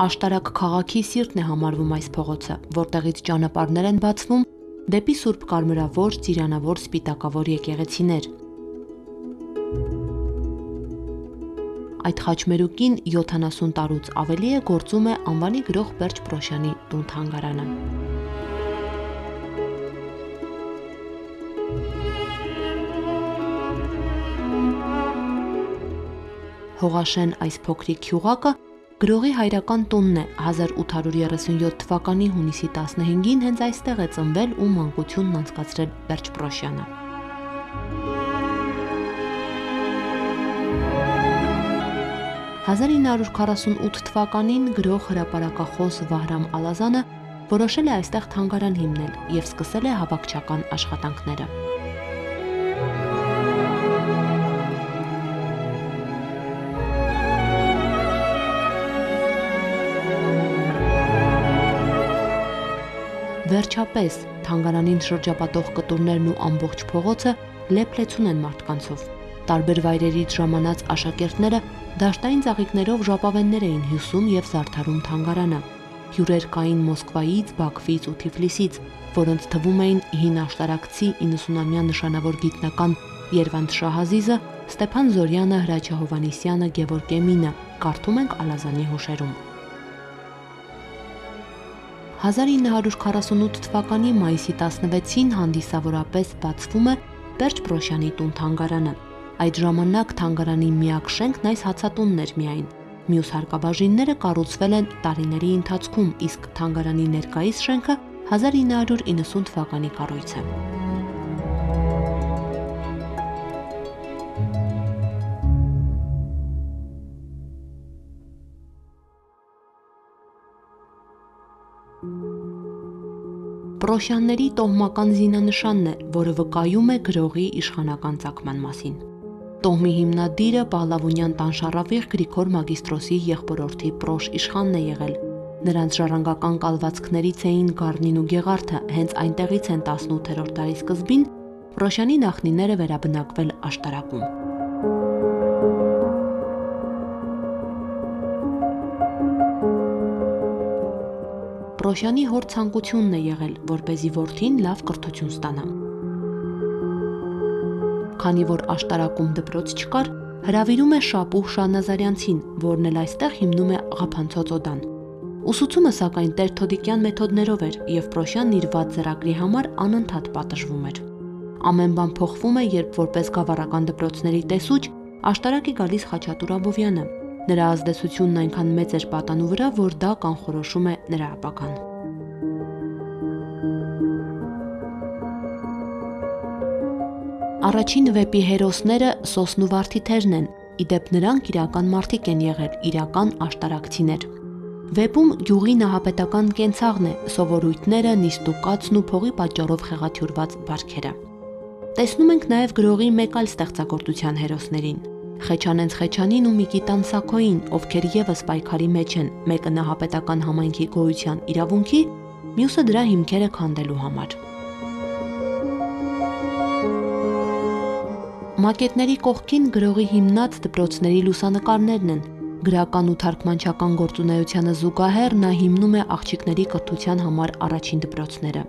աշտարակ քաղաքի սիրտն է համարվում այս փողոցը, որտեղից ճանապարհներ են բացվում դեպի Սուրբ Կարմրավոր, Ծիրանավոր, Սպիտակավոր եկեղեցիներ։ Այդ խաչմերուկին 70 տարուց ավելի է գործում է անվանի գրող Պերճ Պրոշյանի տուն-թանգարանը։ Հողաշեն այս փոքրիկ հյուղակը գրողի հայրական տունն է 1837 թվականի հունիսի 15-ին հենց այստեղ է ծնվել ու մանկությունն անցկացրել Պերճ Պրոշյանը։ «1948 թվականին գրող հրապարակախոս Վահրամ Ալազանը որոշել է այստեղ թանգարան հիմնել եւ սկսել է հավաքչական աշխատանքները։ Վերջապես, թանգարանին շրջապատող կտուրներն ու ամբողջ փողոցը լեփլեցուն են մարդկանցով։ Տարբեր վայրերից ժամանած աշակերտները դաշտային ծաղիկներով ժապավեններ էին հյուսում եւ զարդարում թանգարանը։ Հյուրեր կային Մոսկվայից, Բաքվից ու Թիֆլիսից, որոնց թվում էին հին աշտարակցի 90-ամյա նշանավոր գիտնական Երվանդ Շահազիզը, Ստեփան Զորյանը, Հրաչյա Հովանիսյանը, Գևորգ Էմինը։ Կարդում ենք Ալազանի հուշերում։ 1948 թվականի մայիսի 16-ին հանդիսավորապես բացվում է Պերճ Պրոշյանի տուն թանգարանը։ Այդ ժամանակ թանգարանի միակ շենքն այս հացատունն էր միայն։ Մյուս հարկաբաժինները կառուցվել են տարիների ընթացքում, իսկ թանգարանի ներկայիս շենքը 1990 թվականի կառույց է։ Պրոշյանների տոհմական զինանշանն է, որը վկայում է գրողի իշխանական ցակման մասին։ Տոհմի հիմնադիրը Պահլավունյան տանշարավիղ Գրիգոր մագիստրոսի եղբորորդի Պրոշ իշխանն է եղել։ Նրանց ժառանգական կալվածքներից էին Գառնին ու Գեղարդը, հենց այնտեղից են 18-րդ դարի սկզբին Պրոշյանի նախնիները վերաբնակվել աշտարակում։ Մարտիրոսյանի հոր ցանկությունն է եղել, որ เป զի ворթին լավ կրթություն ստանա։ Քանի որ աշտարակում դպրոց չկար, հրավիրում է Շապուհ Շանազարյանցին, որն էլ այստեղ հիմնում է աղափանցոց օդան։ Ուսուցումը սակայն Տեր-Թոդիկյան մեթոդներով էր, եւ Պրոշյանն իր ված ծրագրի համար անընդհատ պատժվում էր։ Ամեն բան փոխվում է, երբ որպես գավառական դպրոցների տեսուչ աշտարակի գալիս Խաչատուր Աբովյանը, Նրա ազդեցությունն այնքան մեծ էր պատանու վրա, որ դա կանխորոշում է նրա ապագան։ Առաջին վեպի հերոսները Սոսն ու Վարդիթերն են, իդեպ նրանք իրական մարդիկ են եղել, իրական աշտարակցիներ։ Վեպում գյուղի նահապետական կենցաղն է, սովորույթները, նիստուկացն ու փողի պատճառով խեղաթյուրված բարքերը։ Տեսնում ենք նաև գրողի մեկ այլ ստեղծագործության հերոսներին՝ Խեչանենց Խեչանին ու Միկիտան Սակոին, ովքեր եւս պայքարի մեջ են, մեկը նահապետական համայնքի գոյության իրավունքի, մյուսը դրա հիմքերը քանդելու համար։ Մակետների կողքին գրողի հիմնած դպրոցների լուսանկարներն են։ Գրական ու թարգմանչական գործունեությանը զուգահեռ նա հիմնում է աղջիկների կրթության համար առաջին դպրոցները։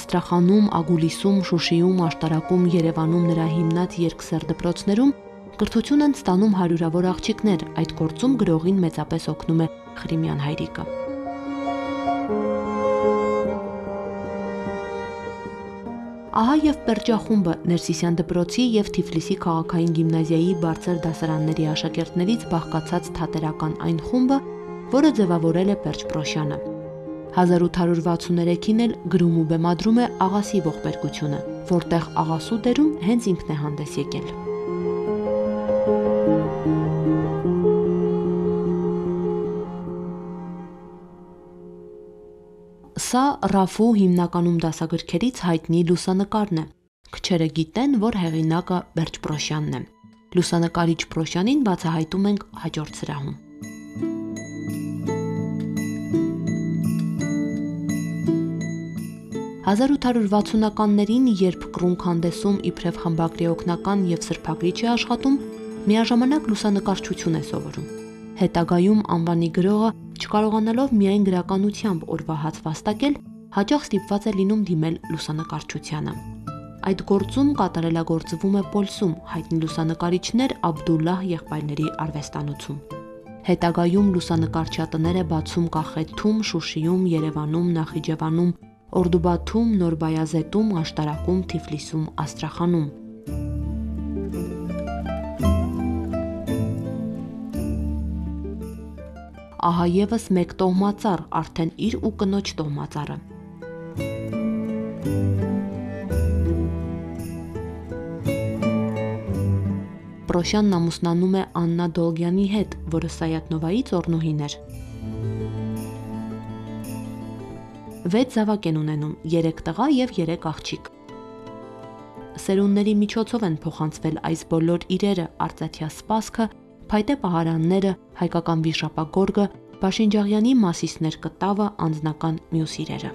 Աստրախանում, Ագուլիսում, Շուշիում, Աշտարակում, Երևանում նրա հիմնած երկսեր դպրոցներում Կրթություն են ստանում հարյուրավոր աղջիկներ, այդ գործում գրողին մեծապես օգնում է Խրիմյան հայրիկը։ Ահա եւ Պերջախումբը Ներսիսյան դպրոցի եւ Թիֆլիսի քաղաքային գիմնազիայի բարձր դասարանների աշակերտներից բաղկացած թատերական այն խումբը, որը ձևավորել է Պերճ Պրոշյանը։ 1863-ին էլ գրում ու բեմադրում է աղասի ողբերգությունը, որտեղ աղասու դերում հենց ինքն է հանդես եկել։ Սա Ռաֆու հիմնականում դասագրքերից հայտնի լուսանկարն է։ Քչերը գիտեն, որ հեղինակը Բերջ Պրոշյանն է։ Լուսանկարիչ Պրոշյանին բացահայտում ենք հաջորդ սրահում։ «1860-ականներին, երբ Կրունք հանդեսում իբրև խմբագրի օգնական եւ սրբագրիչ է աշխատում, միաժամանակ լուսանկարչություն է սովորում։ Հետագայում անվանի գրողը Չկարողանալով միայն գրականությամբ օրվա հաց վաստակել, հաճախ ստիպված է լինում դիմել լուսանկարչությանը։ Այդ գործում կատարելագործվում է Պոլսում հայտնի լուսանկարիչներ Աբդուլլահ եղբայրների արվեստանոցում։ Հետագայում լուսանկարչատներ է բացում Կախեթում, Շուշիում, Երևանում, Նախիջևանում, Օրդուբաթում, Նորբայազետում, Աշտարակում, Թիֆլիսում, Աստրախանում։ Ահա եւս մեկ տոհմածառ, արդեն իր ու կնոջ տոհմածառը։ Պրոշյանն ամուսնանում է Աննա Դոլգյանի հետ, որը Սայատնովայի ծորնուհին էր։ 6 զավակ են ունենում՝ 3 տղա եւ 3 աղջիկ։ Սերունդների միջոցով են փոխանցվել այս բոլոր իրերը՝ արծաթյա սպասքը, փայտե պահարանները, հայկական վիշապագորգը, Բաշինջաղյանի Մասիսներ կտավը, անձնական մյուս իրերը։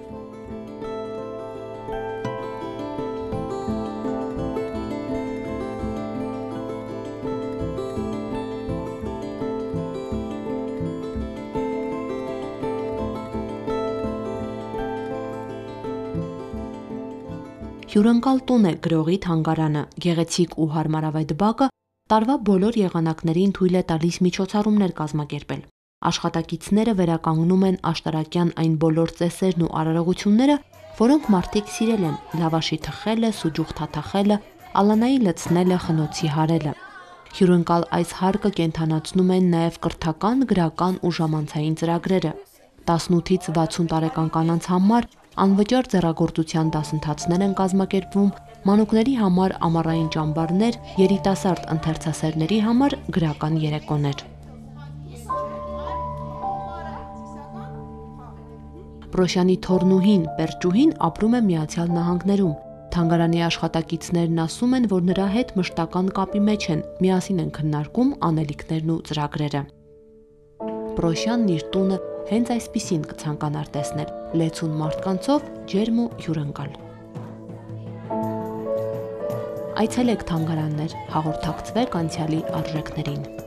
Հյուրընկալ տուն է գրողի թանգարանը, գեղեցիկ ու հարմարավետ բակը տարվա բոլոր եղանակներին թույլ է տալիս միջոցառումներ կազմակերպել։ Աշխատակիցները վերականգնում են աշտարակյան այն բոլոր ծեսերն ու արարողությունները, որոնք մարդիկ սիրել են՝ լավաշի թխելը, սուջուխ թաթախելը, ալանայի լցնելը, խնոցի հարելը։ Հյուրընկալ այս հարկը կենթանացնում են նաև կրթական, գրական ու ժամանցային ծրագրերը։ 18-ից 60 տարեկան կանանց համար անվճար ձեռագործության դասընթացներ են կազմակերպվում, մանուկների համար ամառային ճամբարներ, երիտասարդ ընթերցասերների համար գրական երեկոներ։ Պրոշյանի թորնուհին Պերճուհին ապրում է Միացյալ Նահանգներում։ Թանգարանի աշխատակիցներն ասում են, որ նրա հետ մշտական կապի մեջ են, միասին են քննարկում անելիքներն ու ծրագրերը։ Պրոշյանն իր տունը հենց այսպիսին կցանկանար տեսնել՝ լեցուն մարդկանցով ջերմ ու հյուրընկալ։ Այցելեք թանգարաններ, հաղորդակցվեք անցյալի արժեքներին։